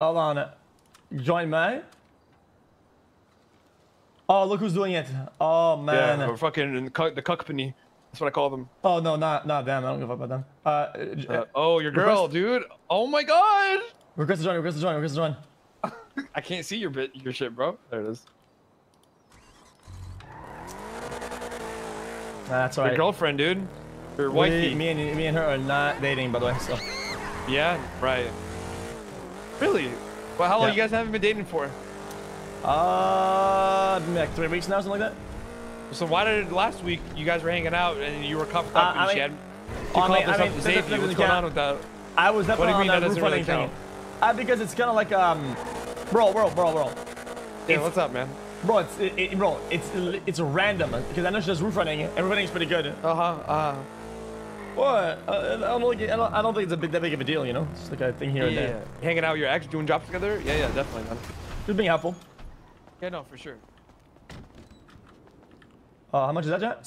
Hold on. Join me. Oh, look who's doing it. Oh, man. Yeah, fucking the the company. That's what I call them. Oh, no, not not them. I don't give a fuck about them. Uh, Uh, oh, your girl, Request- dude. Oh my god. request to join, request to join, request to join. I can't see your bit, your shit, bro. There it is. Nah, that's Your girlfriend, dude. Your We- Me and me and her are not dating, by the way. So Yeah, right. Really? Well, how long Yeah. you guys haven't been dating for? uh, like three weeks now, something like that. So why did last week you guys were hanging out and you were cuffed Uh, up and I she mean- had I called mean- I up mean, to that save doesn't you? What's going count. on with that? I was definitely you mean on that that doesn't really count? Uh, because it's kind of like um, bro, bro, bro, bro, Yeah, It's- what's up, man? bro. It's it, it- bro. It's it's random because I know she does roof running and roof running is pretty good. Uh huh. Uh. What? Uh, I don't like I don't, I don't think it's a big, that big of a deal, you know. It's just like a thing here Yeah, and there. yeah. Hanging out with your ex, doing jobs together? Yeah, yeah, definitely, man. Just being helpful. Yeah, no, for sure. Uh, how much is that, Jet?